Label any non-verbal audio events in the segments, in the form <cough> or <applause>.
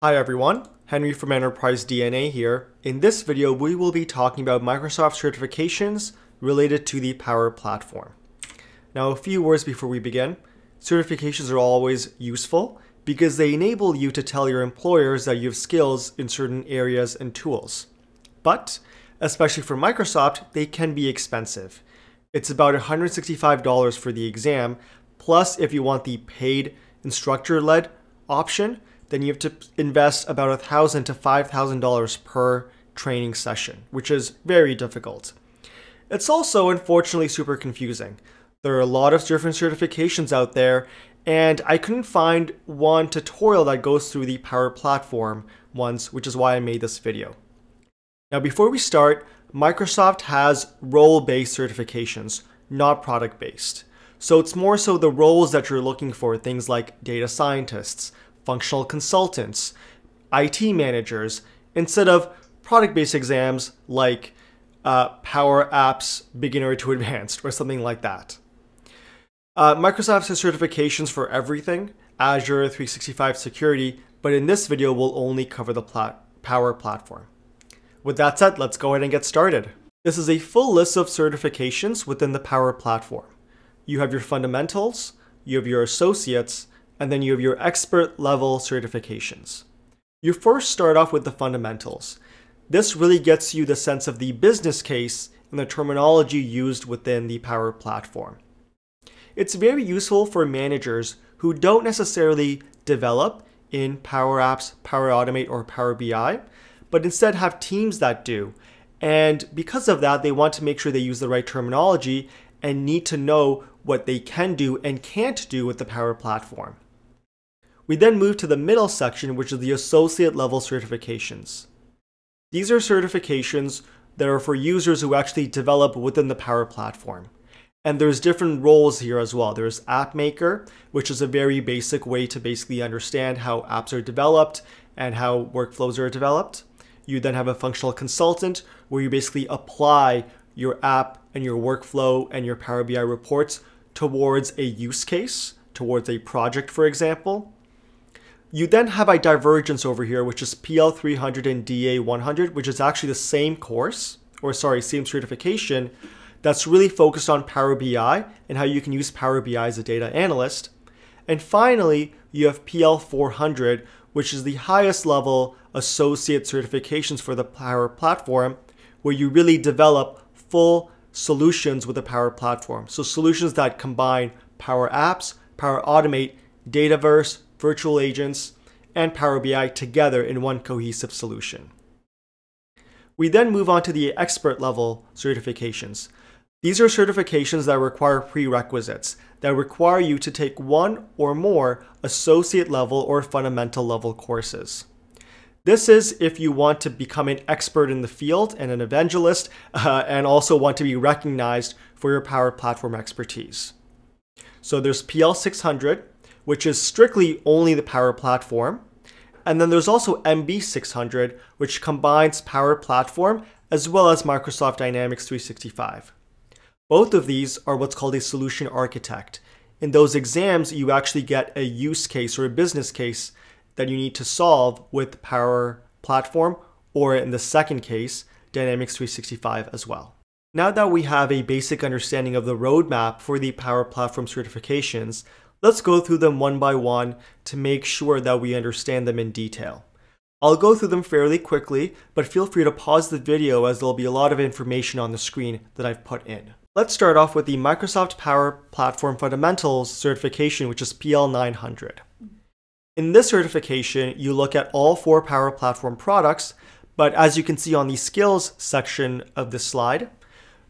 Hi everyone, Henry from Enterprise DNA here. In this video, we will be talking about Microsoft certifications related to the Power Platform. Now, a few words before we begin. Certifications are always useful because they enable you to tell your employers that you have skills in certain areas and tools. But, especially for Microsoft, they can be expensive. It's about $165 for the exam, plus if you want the paid instructor-led option, then you have to invest about a 1,000 to $5,000 per training session, which is very difficult. It's also unfortunately super confusing. There are a lot of different certifications out there, and I couldn't find one tutorial that goes through the Power Platform ones, which is why I made this video. Now, before we start, Microsoft has role-based certifications, not product-based. So it's more so the roles that you're looking for, things like data scientists, functional consultants, IT managers, instead of product-based exams like uh, Power Apps Beginner to <laughs> Advanced or something like that. Uh, Microsoft has certifications for everything, Azure 365 security, but in this video we'll only cover the plat Power Platform. With that said, let's go ahead and get started. This is a full list of certifications within the Power Platform. You have your fundamentals, you have your associates, and then you have your expert level certifications. You first start off with the fundamentals. This really gets you the sense of the business case and the terminology used within the Power Platform. It's very useful for managers who don't necessarily develop in Power Apps, Power Automate, or Power BI, but instead have teams that do. And because of that, they want to make sure they use the right terminology and need to know what they can do and can't do with the Power Platform. We then move to the middle section, which is the associate level certifications. These are certifications that are for users who actually develop within the Power Platform. And there's different roles here as well. There's App Maker, which is a very basic way to basically understand how apps are developed and how workflows are developed. You then have a functional consultant where you basically apply your app and your workflow and your Power BI reports towards a use case, towards a project, for example. You then have a divergence over here, which is PL300 and DA100, which is actually the same course, or sorry, same certification, that's really focused on Power BI and how you can use Power BI as a data analyst. And finally, you have PL400, which is the highest level associate certifications for the Power Platform, where you really develop full solutions with the Power Platform. So solutions that combine Power Apps, Power Automate, Dataverse, virtual agents, and Power BI together in one cohesive solution. We then move on to the expert level certifications. These are certifications that require prerequisites, that require you to take one or more associate level or fundamental level courses. This is if you want to become an expert in the field and an evangelist, <laughs> uh, and also want to be recognized for your Power Platform expertise. So there's PL600, which is strictly only the Power Platform. And then there's also MB600, which combines Power Platform as well as Microsoft Dynamics 365. Both of these are what's called a solution architect. In those exams, you actually get a use case or a business case that you need to solve with Power Platform, or in the second case, Dynamics 365 as well. Now that we have a basic understanding of the roadmap for the Power Platform certifications, Let's go through them one by one to make sure that we understand them in detail. I'll go through them fairly quickly, but feel free to pause the video as there'll be a lot of information on the screen that I've put in. Let's start off with the Microsoft Power Platform Fundamentals certification, which is PL900. In this certification, you look at all four Power Platform products, but as you can see on the skills section of this slide,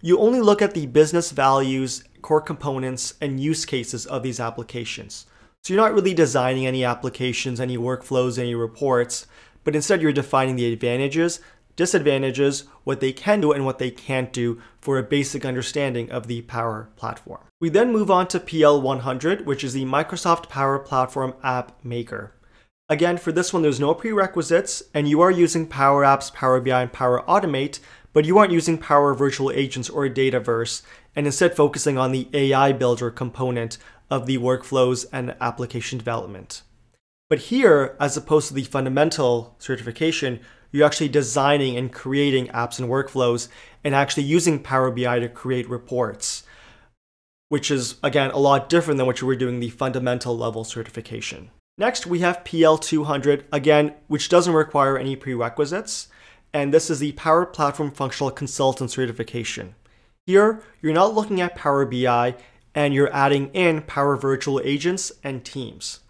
you only look at the business values core components, and use cases of these applications. So you're not really designing any applications, any workflows, any reports, but instead you're defining the advantages, disadvantages, what they can do and what they can't do for a basic understanding of the Power Platform. We then move on to PL100, which is the Microsoft Power Platform App Maker. Again, for this one, there's no prerequisites, and you are using Power Apps, Power BI, and Power Automate, but you aren't using Power Virtual Agents or Dataverse, and instead focusing on the AI Builder component of the workflows and application development. But here, as opposed to the fundamental certification, you're actually designing and creating apps and workflows and actually using Power BI to create reports, which is, again, a lot different than what you were doing the fundamental level certification. Next, we have PL200, again, which doesn't require any prerequisites, and this is the Power Platform Functional Consultant certification. Here, you're not looking at Power BI and you're adding in Power Virtual Agents and Teams.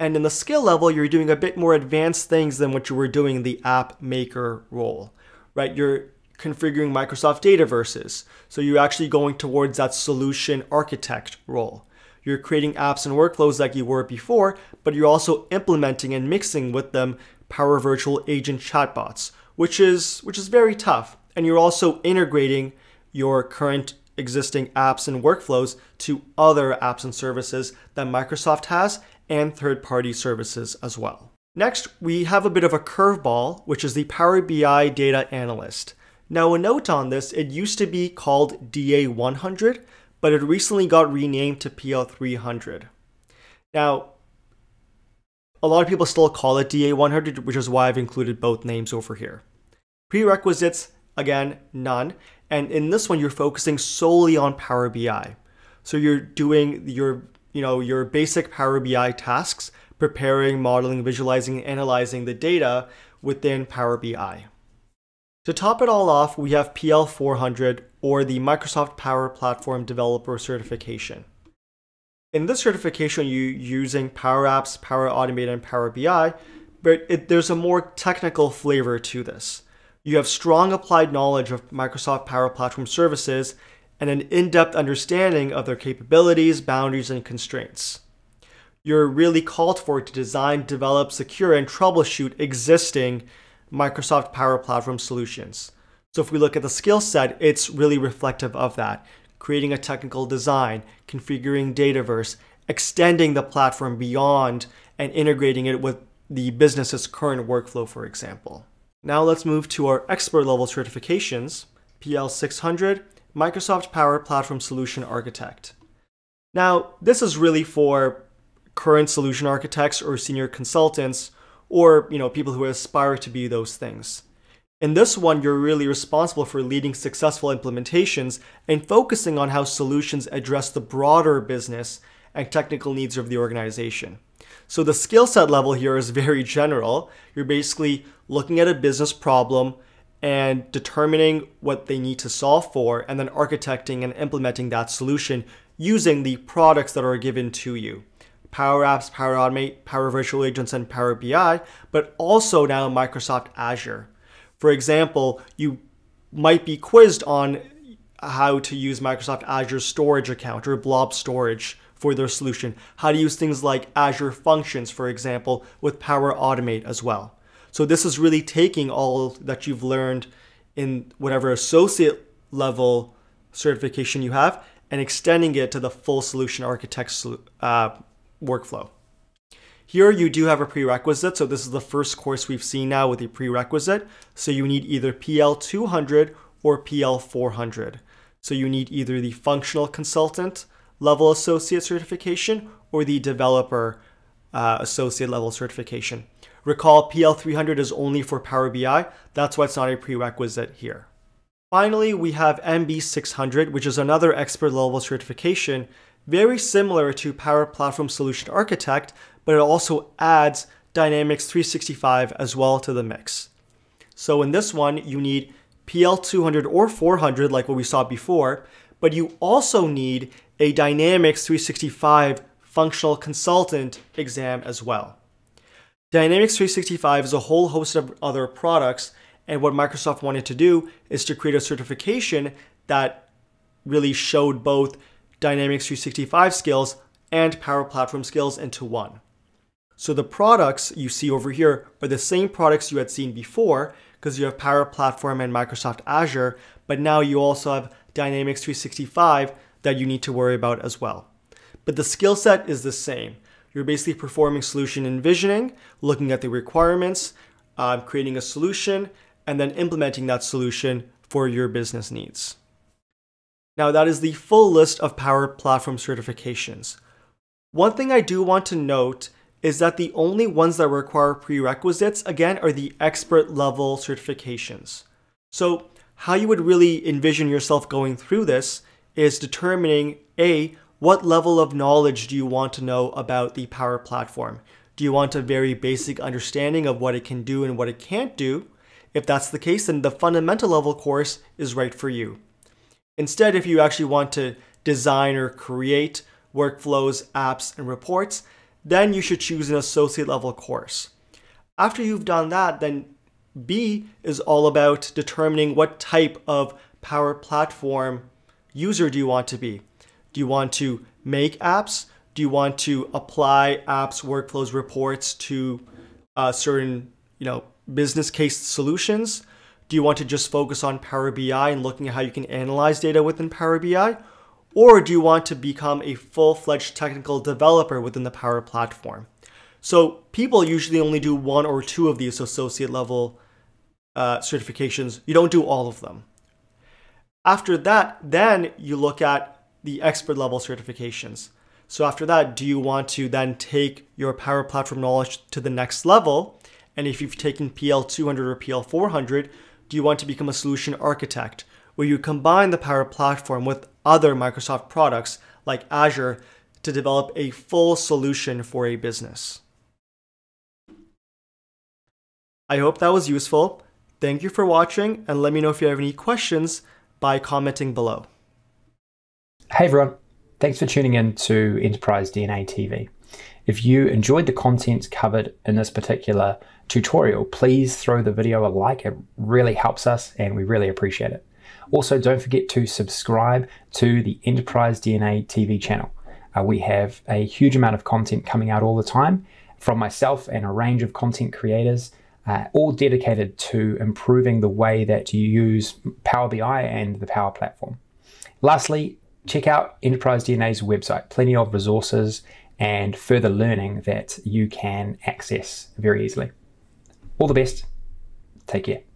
And in the skill level, you're doing a bit more advanced things than what you were doing in the app maker role, right? You're configuring Microsoft Dataverses. So you're actually going towards that solution architect role. You're creating apps and workflows like you were before, but you're also implementing and mixing with them Power Virtual Agent chatbots, which is which is very tough. And you're also integrating your current existing apps and workflows to other apps and services that Microsoft has and third party services as well. Next, we have a bit of a curveball, which is the Power BI Data Analyst. Now, a note on this, it used to be called DA100, but it recently got renamed to PL300. Now, a lot of people still call it DA100, which is why I've included both names over here. Prerequisites, again, none. And in this one, you're focusing solely on Power BI. So you're doing your you know, your basic Power BI tasks, preparing, modeling, visualizing, analyzing the data within Power BI. To top it all off, we have PL400 or the Microsoft Power Platform Developer Certification. In this certification, you're using Power Apps, Power Automate, and Power BI, but it, there's a more technical flavor to this. You have strong applied knowledge of Microsoft Power Platform services and an in depth understanding of their capabilities, boundaries, and constraints. You're really called for to design, develop, secure, and troubleshoot existing Microsoft Power Platform solutions. So, if we look at the skill set, it's really reflective of that. Creating a technical design, configuring Dataverse, extending the platform beyond and integrating it with the business's current workflow, for example. Now let's move to our expert level certifications, PL600, Microsoft Power Platform Solution Architect. Now, this is really for current solution architects or senior consultants or, you know, people who aspire to be those things. In this one, you're really responsible for leading successful implementations and focusing on how solutions address the broader business and technical needs of the organization. So the skill set level here is very general. You're basically looking at a business problem and determining what they need to solve for, and then architecting and implementing that solution using the products that are given to you. Power Apps, Power Automate, Power Virtual Agents, and Power BI, but also now Microsoft Azure. For example, you might be quizzed on how to use Microsoft Azure Storage Account or Blob Storage for their solution, how to use things like Azure Functions, for example, with Power Automate as well. So this is really taking all that you've learned in whatever associate level certification you have and extending it to the full solution architect uh, workflow. Here you do have a prerequisite, so this is the first course we've seen now with a prerequisite. So you need either PL 200 or PL 400. So you need either the functional consultant level associate certification or the developer uh, associate level certification. Recall PL300 is only for Power BI, that's why it's not a prerequisite here. Finally, we have MB600, which is another expert level certification, very similar to Power Platform Solution Architect, but it also adds Dynamics 365 as well to the mix. So in this one, you need PL200 or 400 like what we saw before, but you also need a Dynamics 365 functional consultant exam as well. Dynamics 365 is a whole host of other products, and what Microsoft wanted to do is to create a certification that really showed both Dynamics 365 skills and Power Platform skills into one. So the products you see over here are the same products you had seen before because you have Power Platform and Microsoft Azure, but now you also have Dynamics 365 that you need to worry about as well. But the skill set is the same. You're basically performing solution envisioning, looking at the requirements, uh, creating a solution, and then implementing that solution for your business needs. Now, that is the full list of Power Platform certifications. One thing I do want to note is that the only ones that require prerequisites, again, are the expert level certifications. So, how you would really envision yourself going through this is determining A, what level of knowledge do you want to know about the Power Platform? Do you want a very basic understanding of what it can do and what it can't do? If that's the case, then the fundamental level course is right for you. Instead, if you actually want to design or create workflows, apps, and reports, then you should choose an associate level course. After you've done that, then B is all about determining what type of Power Platform user do you want to be. Do you want to make apps? Do you want to apply apps, workflows, reports to uh, certain, you know, business case solutions? Do you want to just focus on Power BI and looking at how you can analyze data within Power BI? Or do you want to become a full fledged technical developer within the Power Platform? So people usually only do one or two of these associate level uh, certifications. You don't do all of them. After that, then you look at the expert level certifications. So after that, do you want to then take your Power Platform knowledge to the next level? And if you've taken PL 200 or PL 400, do you want to become a solution architect where you combine the Power Platform with other Microsoft products like Azure to develop a full solution for a business? I hope that was useful. Thank you for watching and let me know if you have any questions by commenting below. Hey everyone, thanks for tuning in to Enterprise DNA TV. If you enjoyed the content covered in this particular tutorial, please throw the video a like. It really helps us and we really appreciate it. Also, don't forget to subscribe to the Enterprise DNA TV channel. Uh, we have a huge amount of content coming out all the time from myself and a range of content creators, uh, all dedicated to improving the way that you use Power BI and the Power Platform. Lastly, check out Enterprise DNA's website, plenty of resources and further learning that you can access very easily. All the best. Take care.